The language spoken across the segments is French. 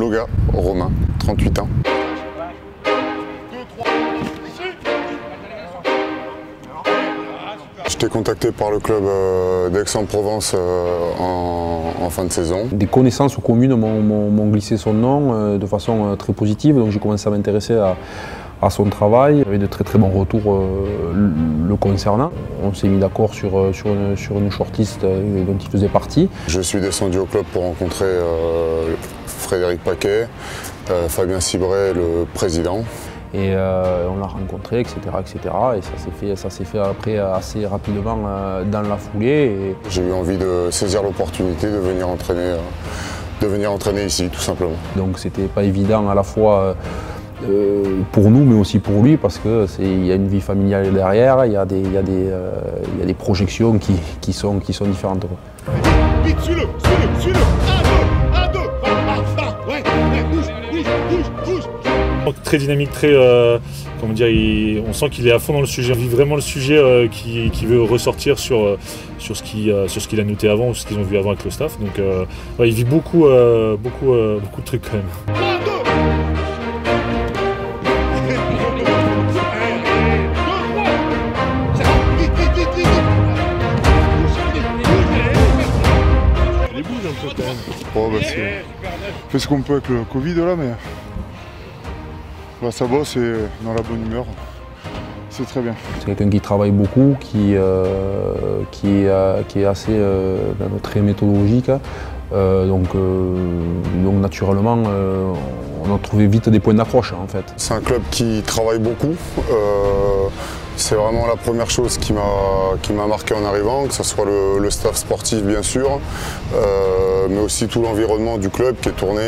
Loga, Romain, 38 ans. J'étais contacté par le club euh, d'Aix-en-Provence euh, en, fin de saison. Des connaissances communes m'ont glissé son nom euh, de façon très positive, donc j'ai commencé à m'intéresser à, son travail. Il y avait de très très bons retours le concernant. On s'est mis d'accord sur, sur, une, sur une shortlist dont il faisait partie. Je suis descendu au club pour rencontrer Frédéric Paquet, Fabien Cibret, le président. Et euh, on l'a rencontré, etc., etc. Et ça s'est fait, ça s'est fait après assez rapidement euh, dans la foulée. J'ai eu envie de saisir l'opportunité de venir entraîner, euh, de venir entraîner ici, tout simplement. Donc c'était pas évident à la fois. Pour nous, mais aussi pour lui, parce qu'il y a une vie familiale derrière, il y a des, y a des, y a des projections qui, qui, sont, qui sont différentes. Vite, suis-le, suis-le, suis-le, un, deux, un, deux, ouais, ouais, bouge, bouge, bouge, bouge. Très dynamique, très, euh, comment dire, on sent qu'il est à fond dans le sujet. Il vit vraiment le sujet euh, qui, veut ressortir sur, euh, sur ce qu'il a noté avant ou ce qu'ils ont vu avant avec le staff. Donc il vit beaucoup, beaucoup, beaucoup de trucs quand même. Oh, bah, fait ce qu'on peut avec le Covid là, mais bah, ça va, c'est dans la bonne humeur. C'est très bien. C'est quelqu'un qui travaille beaucoup, qui, euh, qui, est, qui, est, assez euh, très méthodologique. Euh, donc, donc, naturellement, on a trouvé vite des points d'accroche en fait. C'est un club qui travaille beaucoup. C'est vraiment la première chose qui m'a marqué en arrivant, que ce soit le, staff sportif bien sûr, mais aussi tout l'environnement du club qui est tourné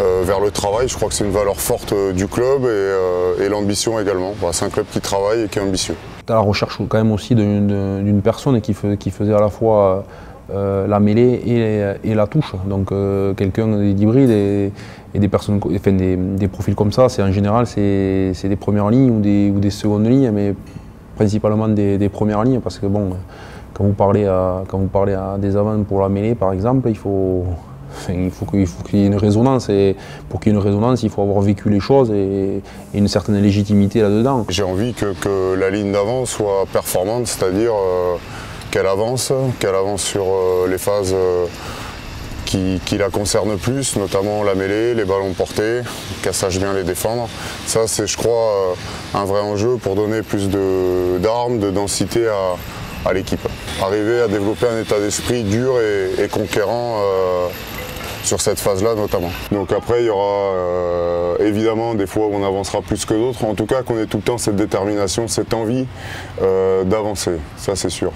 euh, vers le travail. Je crois que c'est une valeur forte euh, du club et, euh, l'ambition également. c'est un club qui travaille et qui est ambitieux. Tu la recherche quand même aussi d'une personne qui, faisait à la fois la mêlée et, la touche. Donc quelqu'un d'hybride et, des personnes, des, profils comme ça, c'est en général c'est des premières lignes ou des, secondes lignes, mais principalement des, premières lignes parce que bon, quand vous parlez à, quand vous parlez à des avants pour la mêlée par exemple, il faut il faut qu'il y ait une résonance et pour qu'il y ait une résonance, il faut avoir vécu les choses et, une certaine légitimité là-dedans. J'ai envie que, la ligne d'avant soit performante, c'est-à-dire euh, qu'elle avance, qu'elle avance sur euh, les phases euh, qui, la concernent plus, notamment la mêlée, les ballons portés, qu'elle sache bien les défendre. Ça, c'est, je crois, un vrai enjeu pour donner plus d'armes, de, densité à, l'équipe. Arriver à développer un état d'esprit dur et, conquérant sur cette phase-là notamment. Donc après, il y aura euh, évidemment des fois où on avancera plus que d'autres. En tout cas, qu'on ait tout le temps cette détermination, cette envie euh, d'avancer. Ça, c'est sûr.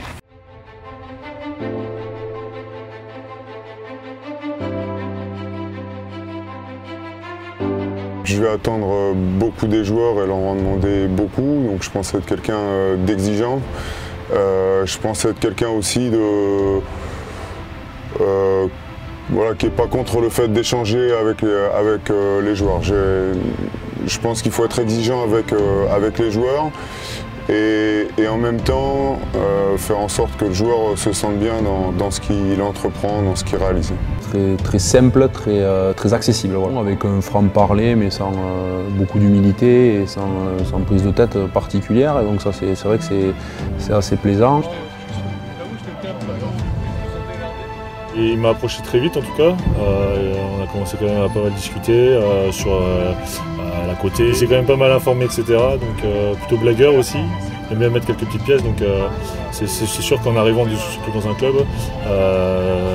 Je vais attendre beaucoup des joueurs et leur en demander beaucoup. Donc je pense être quelqu'un euh, d'exigeant. je pense être quelqu'un aussi de voilà, qui n'est pas contre le fait d'échanger avec, avec euh, les joueurs. Je pense qu'il faut être exigeant avec, euh, avec les joueurs et, en même temps euh, faire en sorte que le joueur se sente bien dans, ce qu'il entreprend, dans ce qu'il réalise. Très, simple, très, très accessible, avec un franc-parler mais sans beaucoup d'humilité et sans, sans, prise de tête particulière. Et donc ça c'est vrai que c'est assez plaisant. Il m'a approché très vite en tout cas. Euh, on a commencé quand même à pas mal discuter euh, sur euh, la côté. Il s'est quand même pas mal informé, etc. Donc plutôt blagueur aussi. Il aime bien mettre quelques petites pièces. Donc c'est sûr qu'en arrivant surtout dans un club,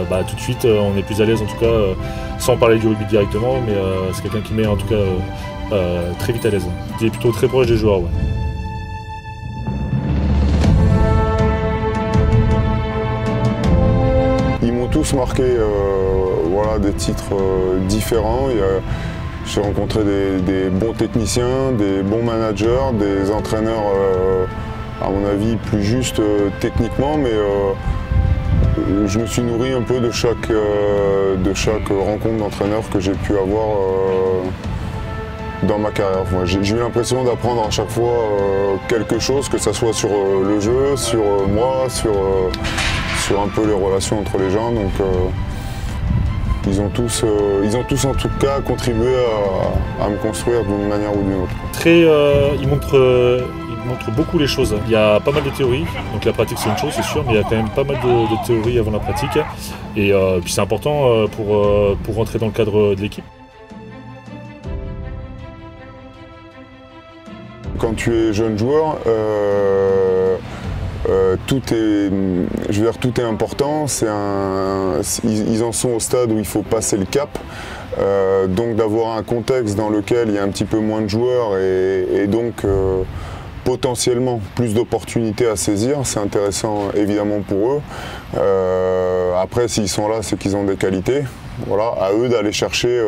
bah, tout de suite on est plus à l'aise en tout cas, sans parler du rugby directement, mais c'est quelqu'un qui met en tout cas très vite à l'aise. Il est plutôt très proche des joueurs. Tous marqué euh, voilà, des titres euh, différents. J'ai rencontré des, bons techniciens, des bons managers, des entraîneurs, euh, à mon avis, plus justes techniquement, mais je me suis nourri un peu de chaque, de chaque rencontre d'entraîneur que j'ai pu avoir dans ma carrière. J'ai eu l'impression d'apprendre à chaque fois quelque chose, que ce soit sur le jeu, sur moi, sur sur un peu les relations entre les gens. Donc, euh, ils ont tous, euh, ils ont tous en tout cas contribué à, me construire d'une manière ou d'une autre. Très, euh, ils montrent, beaucoup les choses. Il y a pas mal de théories, donc la pratique c'est une chose c'est sûr, mais il y a quand même pas mal de, théories avant la pratique. Et puis c'est important pour, pour rentrer dans le cadre de l'équipe. Quand tu es jeune joueur, euh, tout est, je veux dire, tout est important. ils, en sont au stade où il faut passer le cap. Euh, donc d'avoir un contexte dans lequel il y a un petit peu moins de joueurs et, donc euh, potentiellement plus d'opportunités à saisir, c'est intéressant évidemment pour eux. après, s'ils sont là, c'est qu'ils ont des qualités. Voilà, à eux d'aller chercher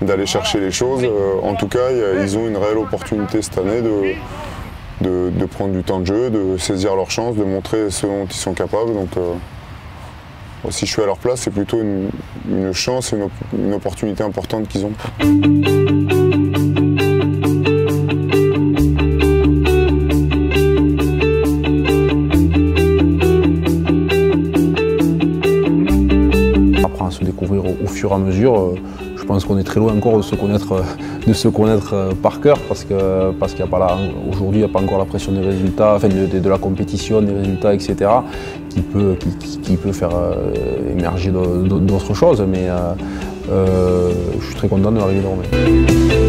d'aller chercher les choses. en tout cas, ils ont une réelle opportunité cette année de, de, prendre du temps de jeu, de saisir leur chance, de montrer ce dont ils sont capables. Donc, euh, si je suis à leur place, c'est plutôt une, chance et une, opportunité importante qu'ils ont. apprend à se découvrir au, fur et à mesure. Euh, pense qu'on est très loin encore de se connaître, euh, de se connaître euh, par cœur parce que parce qu'il a pas aujourd'hui il n'y a pas encore la pression des résultats, enfin de, la compétition, des résultats, etc. qui peut, qui, peut faire euh, émerger d'autres choses. Mais je suis très content de l'arrivée de Romain.